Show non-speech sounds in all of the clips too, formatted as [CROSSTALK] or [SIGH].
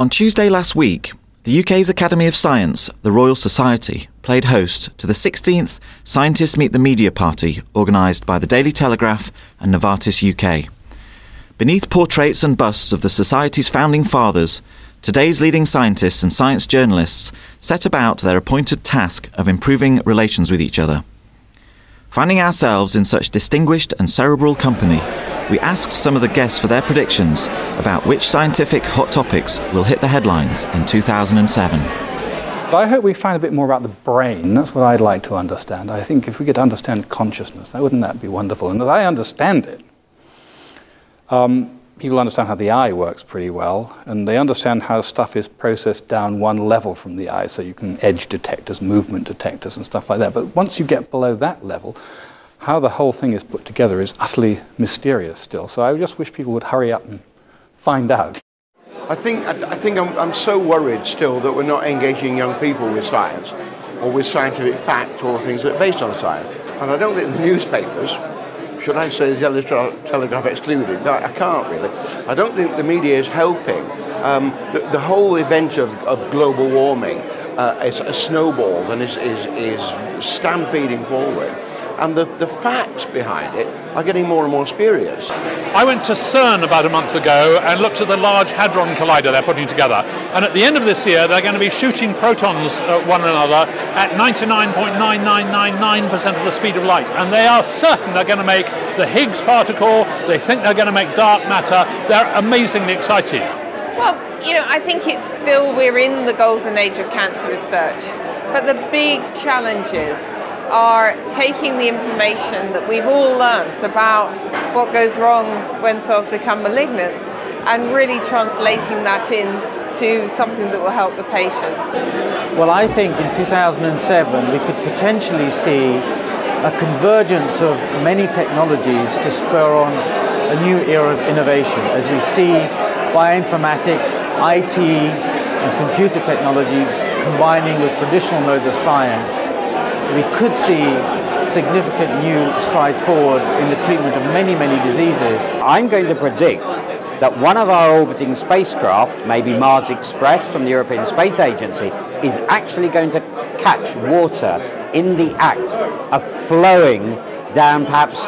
On Tuesday last week, the UK's Academy of Science, the Royal Society, played host to the 16th Scientists Meet the Media Party organised by the Daily Telegraph and Novartis UK. Beneath portraits and busts of the Society's founding fathers, today's leading scientists and science journalists set about their appointed task of improving relations with each other. Finding ourselves in such distinguished and cerebral company, we asked some of the guests for their predictions about which scientific hot topics will hit the headlines in 2007. I hope we find a bit more about the brain. That's what I'd like to understand. I think if we could understand consciousness, wouldn't that be wonderful? And as I understand it, um, people understand how the eye works pretty well, and they understand how stuff is processed down one level from the eye, so you can edge detectors, movement detectors, and stuff like that. But once you get below that level, how the whole thing is put together is utterly mysterious still. So I just wish people would hurry up and find out. I think, I, think I'm, I'm so worried still that we're not engaging young people with science or with scientific fact or things that are based on science. And I don't think the [LAUGHS] newspapers, should I say the Telegraph excluded? No, I can't really. I don't think the media is helping. Um, the, the, whole event of, of global warming uh, is a snowball and is, is, is stampeding forward and the, the facts behind it are getting more and more spurious. I went to CERN about a month ago and looked at the Large Hadron Collider they're putting together. And at the end of this year, they're going to be shooting protons at one another at 99.9999% of the speed of light. And they are certain they're going to make the Higgs particle, they think they're going to make dark matter. They're amazingly excited. Well, you know, I think it's still, we're in the golden age of cancer research. But the big challenges are taking the information that we've all learnt about what goes wrong when cells become malignant and really translating that into something that will help the patients. Well, I think in 2007 we could potentially see a convergence of many technologies to spur on a new era of innovation as we see bioinformatics, IT, and computer technology combining with traditional modes of science we could see significant new strides forward in the treatment of many, many diseases. I'm going to predict that one of our orbiting spacecraft, maybe Mars Express from the European Space Agency, is actually going to catch water in the act of flowing down perhaps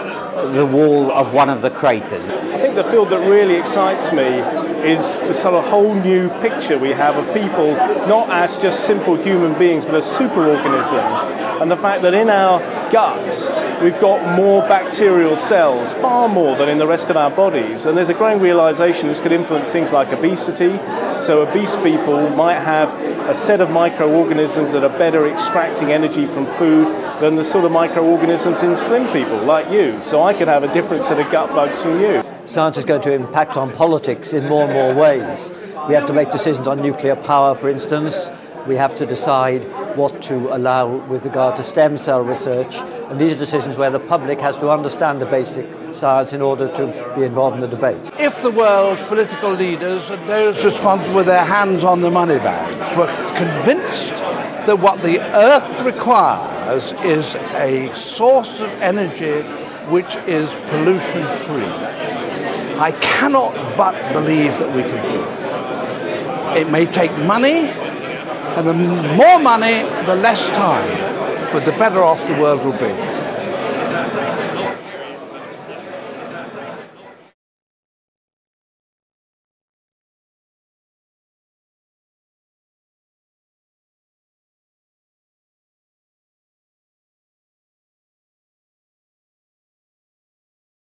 the wall of one of the craters. I think the field that really excites me is sort of whole new picture we have of people not as just simple human beings but as superorganisms and the fact that in our guts we've got more bacterial cells, far more than in the rest of our bodies. And there's a growing realization this could influence things like obesity. So obese people might have a set of microorganisms that are better extracting energy from food than the sort of microorganisms in slim people like you. So I could have a different set of gut bugs from you. Science is going to impact on politics in more and more ways. We have to make decisions on nuclear power, for instance. We have to decide what to allow with regard to stem cell research. And these are decisions where the public has to understand the basic science in order to be involved in the debate. If the world's political leaders and those responsible with their hands on the money bags were convinced that what the earth requires is a source of energy which is pollution free, I cannot but believe that we can do it. It may take money, and the more money, the less time. But the better off the world will be.